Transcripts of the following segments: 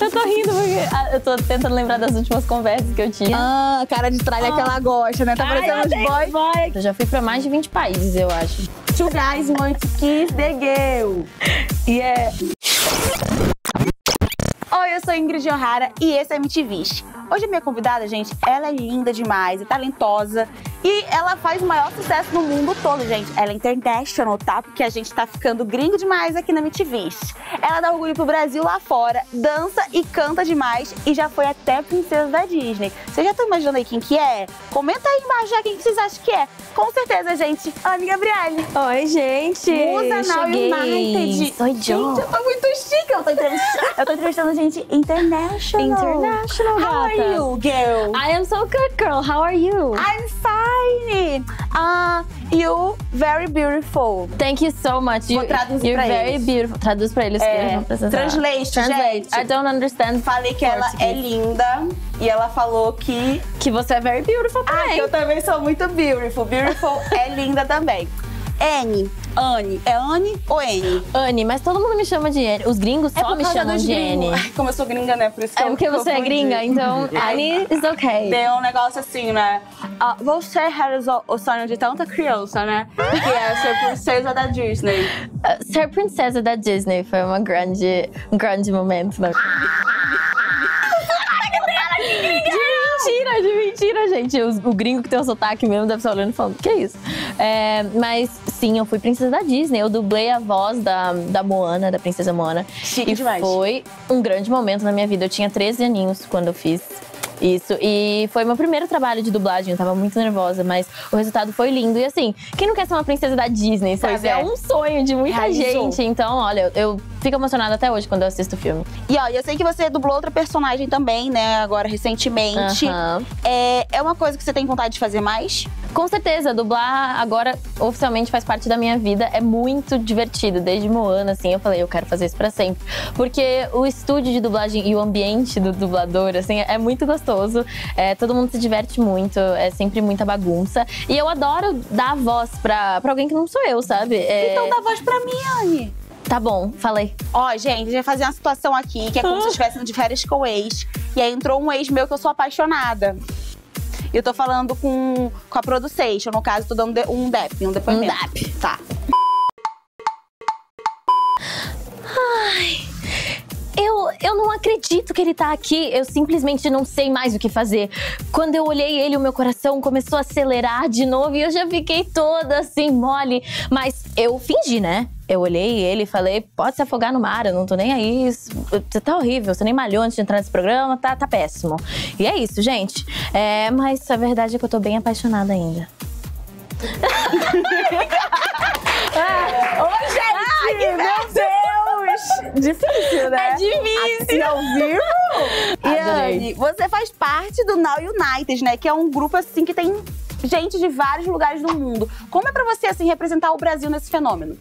Eu tô rindo porque ah, eu tô tentando lembrar das últimas conversas que eu tinha. Ah, cara de tralha que ela gosta, né? Tá parecendo os boys. Eu já fui pra mais de 20 países, eu acho. Two guys want to kiss the girl. Yeah. Oi, eu sou Ingrid O'Hara e esse é MTVist. Hoje a minha convidada, gente, ela é linda demais, é talentosa e ela faz o maior sucesso no mundo todo, gente. Ela é international, tá? Porque a gente tá ficando gringo demais aqui na MTVist. Ela dá orgulho pro Brasil lá fora, dança e canta demais e já foi até princesa da Disney. Vocês já estão imaginando aí quem que é? Comenta aí embaixo já quem que vocês acham que é. Com certeza, gente. Anne Gabriele. Oi, gente. Musa Now. United. Oi, Gente, eu tô muito chique. Eu tô entrevistando, eu tô entrevistando gente international. International, How are you, girl? I am so good, girl. How are you? I'm fine. Uh, you very beautiful. Thank you so much. Vou traduzir you're pra very eles. beautiful. Traduz pra eles. que eles É, translate, Translate. gente. I don't understand. Falei que ela é linda e ela falou que. Que você é very beautiful Ah, também. que eu também sou muito beautiful. Beautiful é linda também. Anne, Anne, é Anne ou Anne? Anne, mas todo mundo me chama de Anne. Os gringos É só por me chamam de. Anne. Como eu sou gringa, né? Por isso que É eu porque você é gringa, então Anne is okay. Tem um negócio assim, né? Ah, você realizou o sonho de tanta criança, né? Que é ser princesa da Disney. Uh, Ser princesa da Disney foi uma grande, um grande momento na De mentira, de mentira, gente. Os- O, gringo que tem o sotaque mesmo deve estar olhando e falando, que é isso? É, mas sim, eu fui princesa da Disney. Eu dublei a voz da, da Moana, da princesa Moana. Chique e demais. foi um grande momento na minha vida. Eu tinha 13 aninhos quando eu fiz isso. E foi meu primeiro trabalho de dublagem. Eu tava muito nervosa, mas o resultado foi lindo. E assim, quem não quer ser uma princesa da Disney, sabe? Pois é. um sonho de muita Realizou. gente. Então, olha, eu, eu fico emocionada até hoje quando eu assisto o filme. E ó, eu sei que você dublou outra personagem também, né? Agora recentemente. Aham. É, é uma coisa que você tem vontade de fazer mais? Com certeza, dublar agora oficialmente faz parte da minha vida. É muito divertido. Desde Moana, assim, eu falei, eu quero fazer isso pra sempre. Porque o estúdio de dublagem e o ambiente do dublador, assim, é muito gostoso. É, todo mundo se diverte muito, é sempre muita bagunça. E eu adoro dar voz pra, pra alguém que não sou eu, sabe? É, Então dá voz pra mim, Anne. Tá bom, falei. Ó, gente, a gente vai fazer uma situação aqui que é como se eu estivesse de férias com o ex. E aí entrou um ex meu que eu sou apaixonada. E eu tô falando com, com a Producation, no caso, tô dando de- um DEP, um depoimento. Um DEP. Tá. Eu, eu não acredito que ele tá aqui. Eu simplesmente não sei mais o que fazer. Quando eu olhei ele, o meu coração começou a acelerar de novo e eu já fiquei toda assim, mole. Mas eu fingi, né? Eu olhei ele e falei: pode se afogar no mar, eu não tô nem aí. Você tá horrível, você nem malhou antes de entrar nesse programa, tá, tá péssimo. E é isso, gente. É, mas a verdade é que eu tô bem apaixonada ainda. Ô, gente! meu Deus! Difícil, né? É difícil. Assim, ao vivo? E. Anne, você faz parte do Now United, né? Que é um grupo, assim, que tem gente de vários lugares do mundo. Como é pra você, assim, representar o Brasil nesse fenômeno?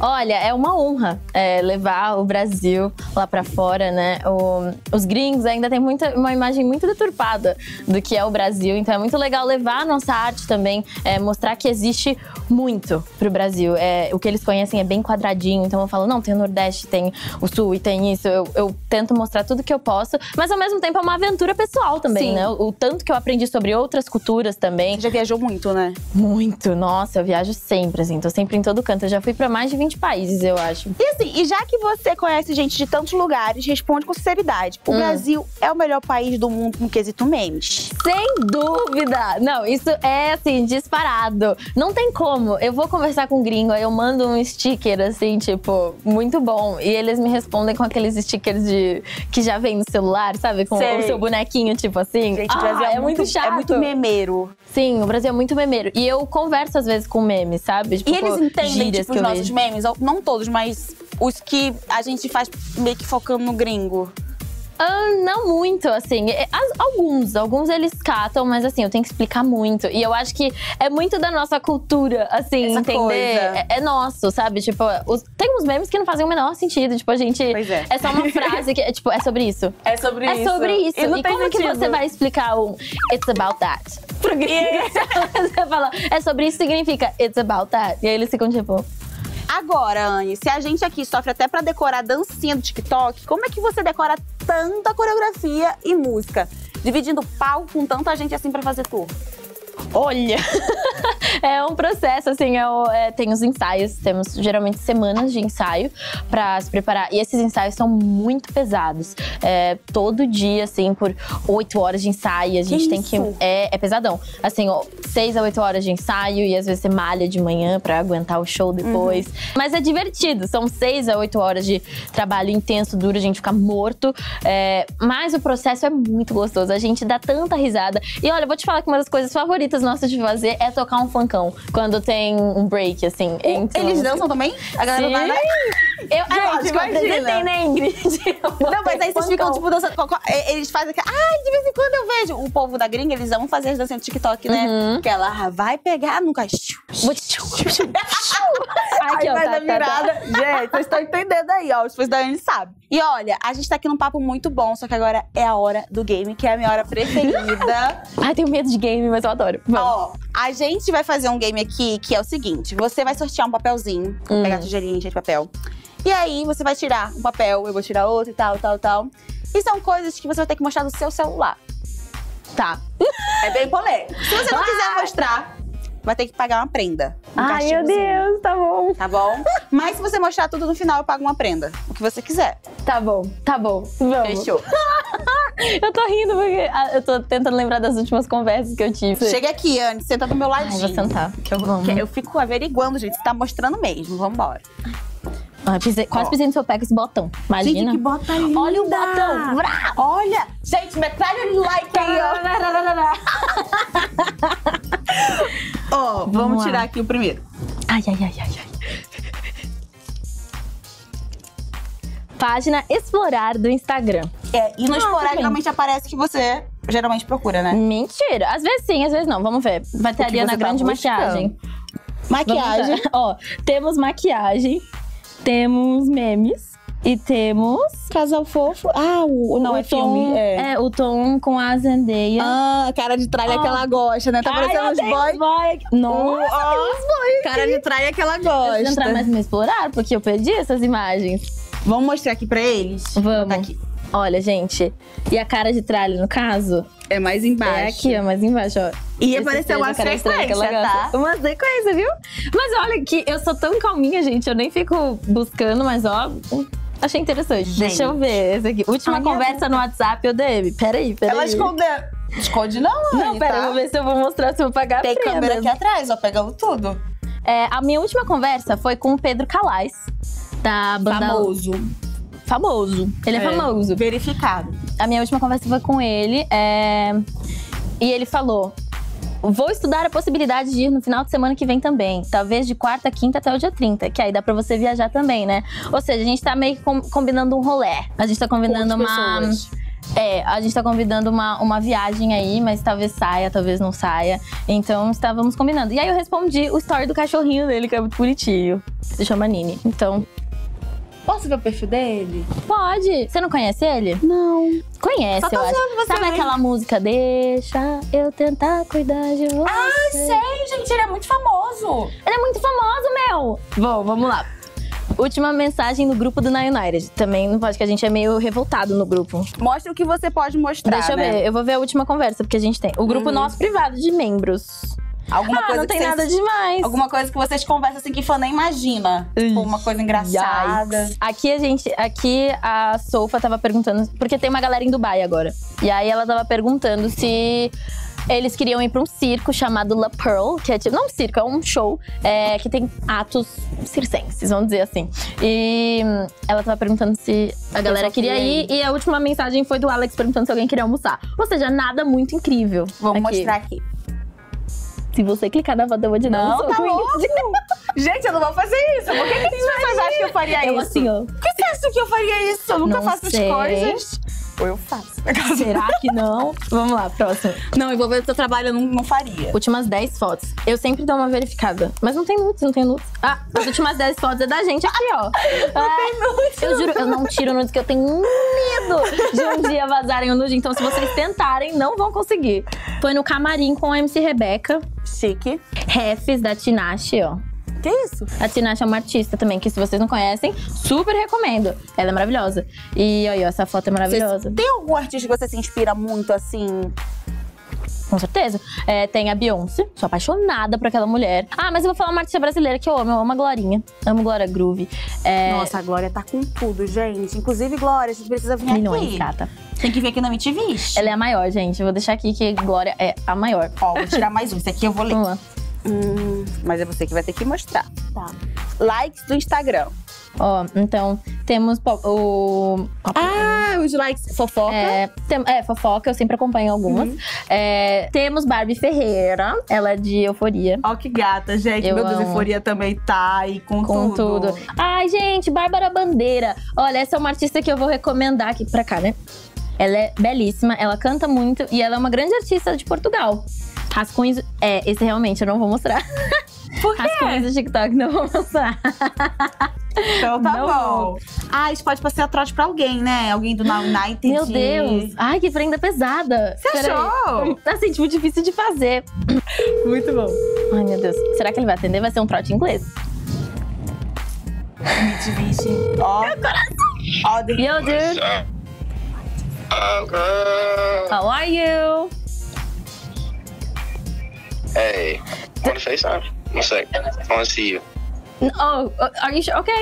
Olha, é uma honra é, levar o Brasil lá pra fora, né? O- os gringos ainda têm muita, uma imagem muito deturpada do que é o Brasil, então é muito legal levar a nossa arte também, é, mostrar que existe muito pro Brasil. É, o que eles conhecem é bem quadradinho, então eu falo, não, tem o Nordeste, tem o Sul e tem isso. Eu, eu tento mostrar tudo que eu posso, mas ao mesmo tempo é uma aventura pessoal também, Sim. né? O, o tanto que eu aprendi sobre outras culturas também. Você já viajou muito, né? Muito, nossa, eu viajo sempre, assim, tô sempre em todo canto. Eu já fui pra mais de 20 países, eu acho. E assim, e já que você conhece gente de tantos lugares, responde com sinceridade. O Hum. Brasil é o melhor país do mundo no quesito memes. Sem dúvida! Não, isso é assim, disparado. Não tem como. Eu vou conversar com um gringo, aí eu mando um sticker, assim, tipo, muito bom. E eles me respondem com aqueles stickers de que já vem no celular, sabe? Com Sei. o seu bonequinho, tipo assim. Gente, o Ah, Brasil é, muito, chato. É muito memeiro. Sim, o Brasil é muito memeiro. E eu converso às vezes com memes, sabe? Tipo, E eles com entendem, tipo, os nossos vejo. memes? Não todos, mas os que a gente faz meio que focando no gringo. Ah, não muito, assim. É, as- alguns, alguns eles catam, mas assim, eu tenho que explicar muito. E eu acho que é muito da nossa cultura, assim, Essa entender. É, é nosso, sabe? Tipo, os- tem uns memes que não fazem o menor sentido. Tipo, a gente. Pois é. só uma frase que é tipo, é sobre isso. É sobre É sobre isso. E, tem como que sentido. você vai explicar um It's about that? Pro gringo. você fala, é sobre isso significa It's about that. E aí eles ficam tipo. Agora, Anne, se a gente aqui sofre até pra decorar a dancinha do TikTok, como é que você decora tanta coreografia e música, dividindo palco com tanta gente assim pra fazer tour? Olha, é um processo, assim, é, o- é, tem os ensaios, temos geralmente semanas de ensaio pra se preparar. E esses ensaios são muito pesados. É, todo dia, assim, por oito horas de ensaio, a gente tem que. isso? É, é pesadão. Assim, ó, seis a oito horas de ensaio e às vezes você malha de manhã pra aguentar o show depois. Mas é divertido, são seis a oito horas de trabalho intenso, duro, a gente fica morto. É, mas o processo é muito gostoso, a gente dá tanta risada. E olha, eu vou te falar que uma das coisas favoritas nossas de fazer é tocar um Quando tem um break, assim. entre Eles uma dançam também? A galera Sim. vai lá. Eu, ah, acho que eu imagina. apresentei, né, Ingrid? Não, mas aí vocês ficam, tipo, dançando. co- co- e- Eles fazem aquela. Ai, de vez em quando eu vejo. O povo da gringa, eles amam fazer as danças no TikTok, né? Uhum. Que ela ah, vai pegar nunca. Ai, Aí aqui, ó, faz tá, a tá, tá. virada. Gente, vocês estão entendendo aí, ó. Os fãs da Anne sabem. E olha, a gente tá aqui num papo muito bom, só que agora é a hora do game, que é a minha hora preferida. Ai, tenho medo de game, mas eu adoro. Vamos. Ó, a gente vai fazer um game aqui que é o seguinte: você vai sortear um papelzinho, Hum. pegar a tigelinha de papel. E aí você vai tirar um papel, eu vou tirar outro e tal, tal, tal. E são coisas que você vai ter que mostrar no seu celular. Tá. É bem polêmico. Se você não quiser mostrar, vai ter que pagar uma prenda. Um Ai, meu Deus, tá bom. Tá bom? Mas se você mostrar tudo no final, eu pago uma prenda. O que você quiser. Tá bom, tá bom. Vamos. Fechou. Eu tô rindo porque ah, eu tô tentando lembrar das últimas conversas que eu tive. Chega aqui, Anne, senta do meu Ai, ladinho. vou sentar, que eu vou. Eu fico averiguando, gente, se tá mostrando mesmo. Vambora. Ai, pisei- quase pisei no seu pé com esse botão. Imagina. Gente, que bota linda. Olha o botão. Vrá. Olha! Gente, metralha de like aí, ó. Ó, vamos, Vamos lá. tirar aqui o primeiro. Ai, ai, ai, ai, ai. Página Explorar do Instagram. É, e no Ah, explorar, também. geralmente aparece que você geralmente procura, né? Mentira. Às vezes sim, às vezes não. Vamos ver. Vai ter ali a Ana você tá Grande buscando? maquiagem. Maquiagem. Ó, temos maquiagem, temos memes e temos. Casal fofo. Ah, o, não, o é tom, filme. É. é, o tom com a Zendaya. Ah, cara de tralha que ela gosta, né? Tá Ai, parecendo os boys. boy. Nossa, tem uns boys. Cara de tralha que ela Eu preciso gosta. entrar mais no explorar, porque eu perdi essas imagens. Vamos mostrar aqui pra eles? Vamos. Tá aqui. Olha, gente. E a cara de tralha, no caso, É mais embaixo. é aqui, ó, mais embaixo, ó. E Esse apareceu uma sequência, tá? Uma sequência, viu? Mas olha que eu sou tão calminha, gente. Eu nem fico buscando, mas ó. Achei interessante. Gente. Deixa eu ver esse aqui. Última Ai, conversa no WhatsApp, eu DM. Peraí, peraí. Ela escondeu. Esconde não, Não, Anne, pera, tá? eu vou ver se eu vou mostrar se eu vou pagar Tem a prenda. câmera aqui atrás, ó, pegando tudo. É, a minha última conversa foi com o Pedro Calais, da banda... Famoso. Ele é, famoso. Verificado. A minha última conversa foi com ele. é, E ele falou: Vou estudar a possibilidade de ir no final de semana que vem também. Talvez de quarta, quinta até o dia 30. Que aí dá pra você viajar também, né? Ou seja, a gente tá meio que com- combinando um rolé. A gente tá combinando Com uma. pessoas. É, a gente tá convidando uma, uma viagem aí, mas talvez saia, talvez não saia. Então estávamos combinando. E aí eu respondi o story do cachorrinho dele, que é muito bonitinho. Se chama Nini. Então, Posso ver o perfil dele? pode. Você não conhece ele? Não. Conhece, Só tô eu acho. você, Sabe hein? aquela música Deixa eu tentar cuidar de você? Ah, sei, gente, ele é muito famoso. Ele é muito famoso, meu! Bom, vamos lá. Última mensagem no grupo do Na United. Também não pode, que a gente é meio revoltado no grupo. Mostra o que você pode mostrar, Deixa eu né? ver, eu vou ver a última conversa, porque a gente tem. O grupo Uhum. nosso privado de membros. Alguma ah, coisa não tem que nada vocês... demais. Alguma coisa que vocês conversam assim que fã nem imagina. Tipo, uma coisa engraçada. Yikes. Aqui a gente, aqui a Sofa tava perguntando, porque tem uma galera em Dubai agora. E aí ela tava perguntando se eles queriam ir pra um circo chamado La Pearl, que é tipo, não um circo, é um show é, que tem atos circenses, vamos dizer assim. E ela tava perguntando se a galera queria ir, e a última mensagem foi do Alex perguntando se alguém queria almoçar. Ou seja, nada muito incrível. Vamos aqui. mostrar aqui. Se você clicar na foto, eu vou te dar um Não, tá louco. Gente, eu não vou fazer isso. Por que, que as pessoas acham que eu faria Eu isso? assim, ó. Por que você acha que eu faria isso? Eu nunca Não faço sei. as coisas. Ou eu faço. Será que não? Vamos lá, próximo. Não, eu vou ver o seu trabalho, eu não, não faria. Últimas 10 fotos. Eu sempre dou uma verificada. Mas não tem nudes, não tem nudes. Ah, as últimas 10 fotos é da gente aqui, ó. Não tem nudes. Eu juro, eu não tiro nudes, que eu tenho medo de um dia vazarem o nude. Então, se vocês tentarem, não vão conseguir. Foi no camarim com a MC Rebeca. Chique. Refs da Tinashe, ó. Que isso? A Tinashe é uma artista também, que se vocês não conhecem, super recomendo. Ela é maravilhosa. E olha, essa foto é maravilhosa. Tem algum artista que você se inspira muito, assim? Com certeza. É, tem a Beyoncé, sou apaixonada por aquela mulher. Ah, mas eu vou falar uma artista brasileira que eu amo, eu amo a Glorinha. Amo Glória Groove. É, Nossa, a Glória tá com tudo, gente. Inclusive, Glória, a gente precisa vir milhões, aqui. gata. Tem que vir aqui na MTV. Ela é a maior, gente. Eu vou deixar aqui que Glória é a maior. Ó, vou tirar mais um. Esse aqui eu vou ler. Vamos lá. Hum, mas é você que vai ter que mostrar. Tá. Likes do Instagram. Ó, então, temos o. Ah, os likes fofoca. É, tem- é, fofoca, eu sempre acompanho algumas. É, temos Barbie Ferreira, ela é de euforia. Ó, que gata, gente. Eu Meu Deus, amo. Euforia também tá aí com, Com tudo. Ai, gente, Bárbara Bandeira. Olha, essa é uma artista que eu vou recomendar aqui pra cá, né? Ela é belíssima, ela canta muito e ela é uma grande artista de Portugal. Rascunhos. É, esse realmente eu não vou mostrar. Por quê? Rascunhos do TikTok não vou mostrar. Então tá Não bom. Ah, isso pode ser trote pra alguém, né? Alguém do Now United. Meu Deus! Ai, que prenda pesada! Você achou? Tá assim, tipo, difícil de fazer. Muito bom. Ai, meu Deus. Será que ele vai atender? Vai ser um trote em inglês? Mitsubishi. Ó. Ó, do... Yo, dude! Oh, girl. How are you? Hey, want to FaceTime? One sec. I want to see you. Oh, are you sure? Ok.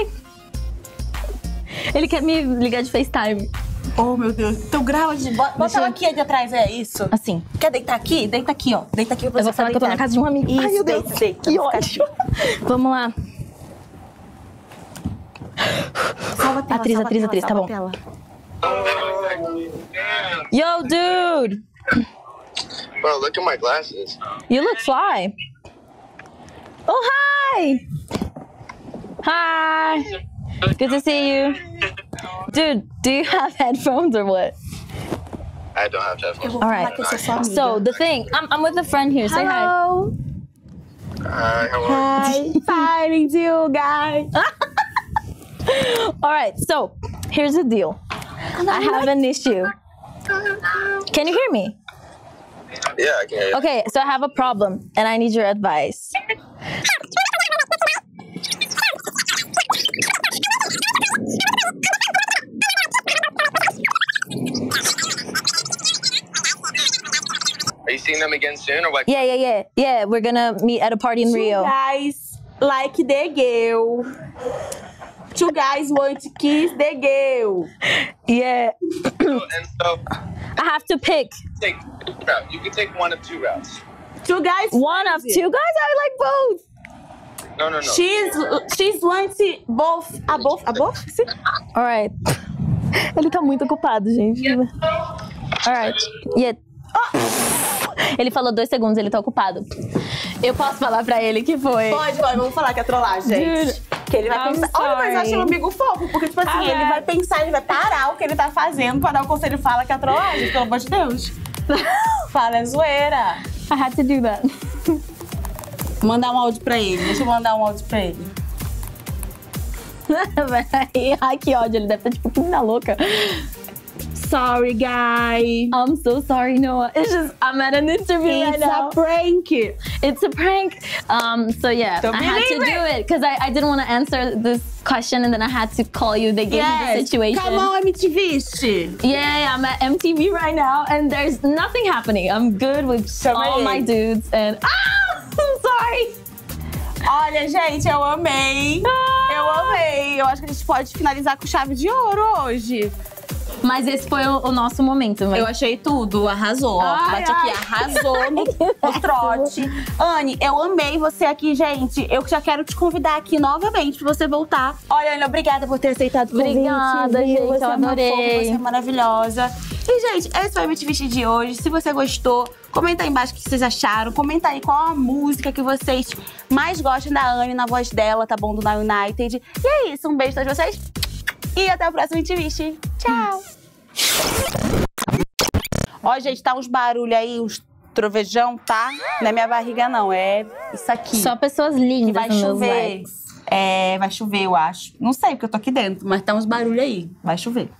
Ele quer me ligar de FaceTime. Oh, meu Deus. Então grava de. Bota, bota ela aqui de atrás, é isso. Assim. Quer deitar aqui? Deita aqui, ó. Deita aqui pra Eu vou falar que eu tô na casa de um amigo. Isso, Ai, meu Deus. deita, deita. Que ódio. Vamos lá. Salva a tela, Atriz, salva atriz, tela, atriz, tá bom. tela. Yo, dude! Bro, look at my glasses. You look fly. Oh, hi! Hi! Good to see you. Dude, do you have headphones or what? I don't have headphones. vou All falar right. que eu sou sua amiga. So, the thing, I'm, I'm with a friend here. Say hi. Hello. Hi, how are you? Hi. Finding you guys. All right, so here's the deal. I have an issue. Can you hear me? Yeah, I can. Okay, so I have a problem and I need your advice. Are you seeing them again soon or what? Yeah, yeah, yeah. Yeah, we're gonna meet at a party in Rio. guys like the girl. Two guys want to kiss the girl. Yeah. Oh, and so, I have to pick take route. You can take one of two routes. Two guys. one of two guys. I like both. No, no, no. She's she's to both. A both. A both? Sim. All right. Ele tá muito ocupado, gente. All right. Yeah. Ele falou dois segundos, ele tá ocupado. Eu posso falar pra ele que foi. Pode, pode. Vamos falar que é trollagem, gente. Dude, que ele vai I'm pensar. Olha, mas eu achei um sorry. amigo fofo. Porque, tipo assim, Ah, ele é. vai pensar, ele vai parar o que ele tá fazendo pra dar o conselho. Fala que é trollagem, pelo amor de Deus. Fala, é zoeira. I had to do that. Mandar um áudio pra ele. Deixa eu mandar um áudio pra ele. Ai, que ódio. Ele deve estar tipo, que menina louca. Sorry, guy. I'm so sorry, Noah. It's just, I'm at an interview right now. It's a prank. It's a prank. Um, so yeah, Don't I had to believe do it because I, I didn't want to answer this question and then I had to call you. They gave me the situation. Come on, MTV. Yeah, I'm at MTV right now and there's nothing happening. I'm good with all my dudes and ah, I'm sorry. Olha, gente, eu amei. Ah. Eu amei. Eu acho que a gente pode finalizar com chave de ouro hoje. Mas esse foi o, o nosso momento. Mas... Eu achei tudo, arrasou. Ai, Bate aqui, ai. arrasou no, no trote. Anne, eu amei você aqui, gente. Eu já quero te convidar aqui novamente pra você voltar. Olha, Anne, obrigada por ter aceitado o convite. Obrigada, gente, Você eu é adorei. fofa, você é maravilhosa. E, gente, esse foi o MTV de hoje. Se você gostou, comenta aí embaixo o que vocês acharam. Comenta aí qual a música que vocês mais gostam da Anne na voz dela, tá bom? Do Na United. E é isso, um beijo pra vocês. E até o próximo MTV. Tchau! Ó, gente, tá uns barulhos aí, uns trovejão, tá? Não é minha barriga, não. É isso aqui. Só pessoas lindas vai nos meus chover. É, vai chover, eu acho. Não sei, porque eu tô aqui dentro, mas tá uns barulhos aí. Vai chover.